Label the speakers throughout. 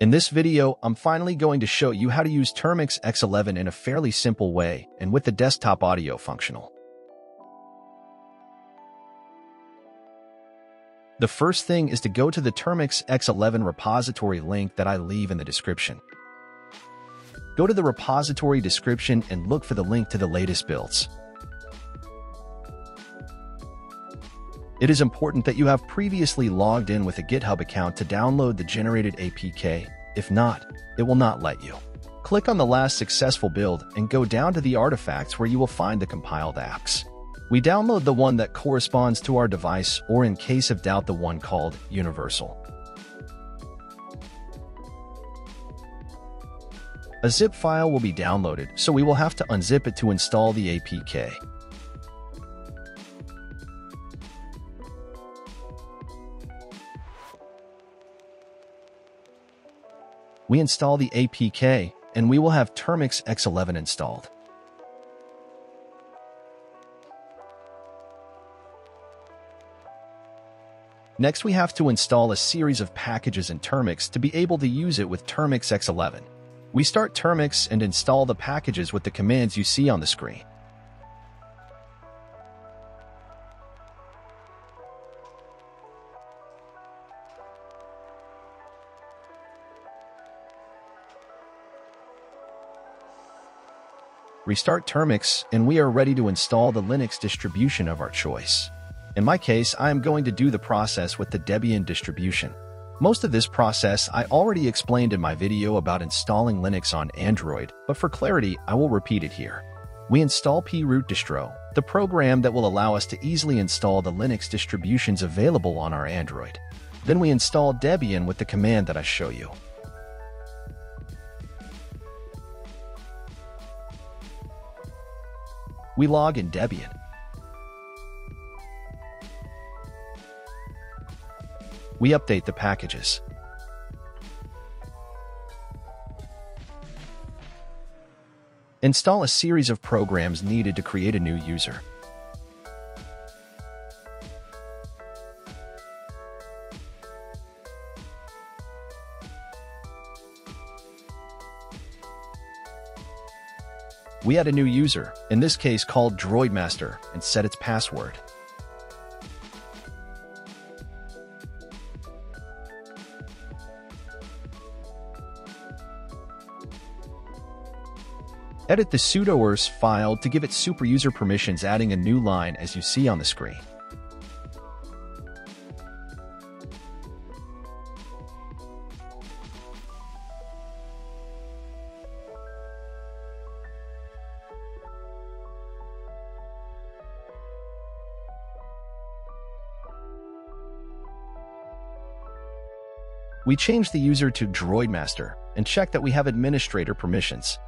Speaker 1: In this video, I'm finally going to show you how to use Termux X11 in a fairly simple way and with the desktop audio functional. The first thing is to go to the Termux X11 repository link that I leave in the description. Go to the repository description and look for the link to the latest builds. It is important that you have previously logged in with a GitHub account to download the generated APK. If not, it will not let you. Click on the last successful build and go down to the artifacts where you will find the compiled apps. We download the one that corresponds to our device or in case of doubt the one called Universal. A zip file will be downloaded, so we will have to unzip it to install the APK. We install the APK, and we will have Termux X11 installed. Next, we have to install a series of packages in Termux to be able to use it with Termux X11. We start Termux and install the packages with the commands you see on the screen. Restart Termux, and we are ready to install the Linux distribution of our choice. In my case, I am going to do the process with the Debian distribution. Most of this process I already explained in my video about installing Linux on Android, but for clarity, I will repeat it here. We install proot distro, the program that will allow us to easily install the Linux distributions available on our Android. Then we install Debian with the command that I show you. We log in Debian. We update the packages. Install a series of programs needed to create a new user. We add a new user, in this case called DroidMaster, and set its password. Edit the sudoers file to give it superuser permissions adding a new line as you see on the screen. We change the user to DroidMaster and check that we have administrator permissions.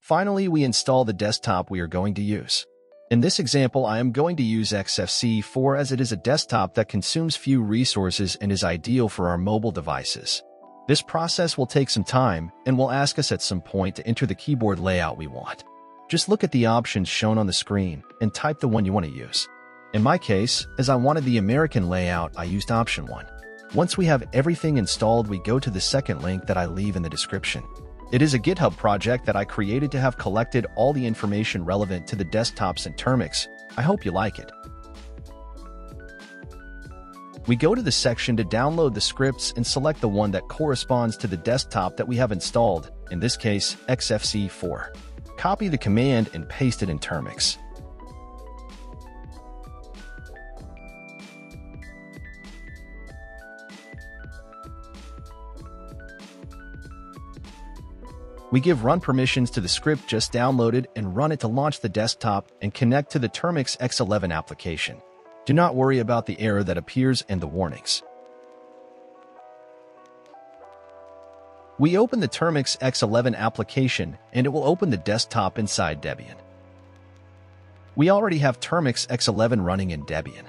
Speaker 1: Finally, we install the desktop we are going to use. In this example, I am going to use XFCE4 as it is a desktop that consumes few resources and is ideal for our mobile devices. This process will take some time and will ask us at some point to enter the keyboard layout we want. Just look at the options shown on the screen and type the one you want to use. In my case, as I wanted the American layout, I used option 1. Once we have everything installed, we go to the second link that I leave in the description. It is a GitHub project that I created to have collected all the information relevant to the desktops and Termux. I hope you like it. We go to the section to download the scripts and select the one that corresponds to the desktop that we have installed, in this case, XFCE4. Copy the command and paste it in Termux. We give run permissions to the script just downloaded and run it to launch the desktop and connect to the Termux X11 application. Do not worry about the error that appears and the warnings. We open the Termux X11 application and it will open the desktop inside Debian. We already have Termux X11 running in Debian.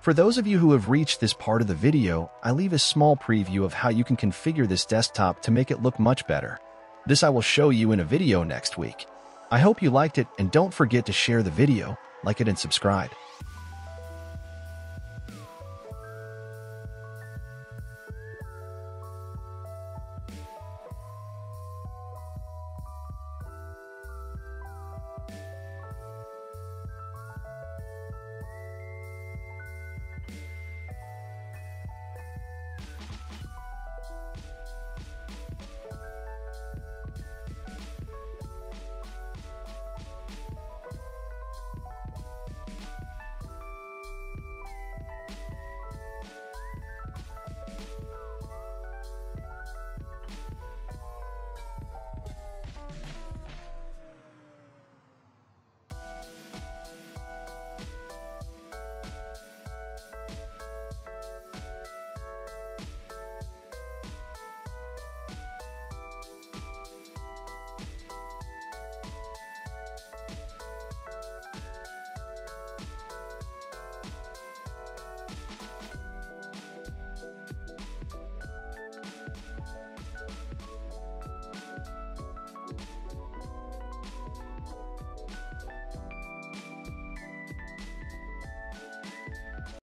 Speaker 1: For those of you who have reached this part of the video, I leave a small preview of how you can configure this desktop to make it look much better. This I will show you in a video next week. I hope you liked it and don't forget to share the video, like it and subscribe.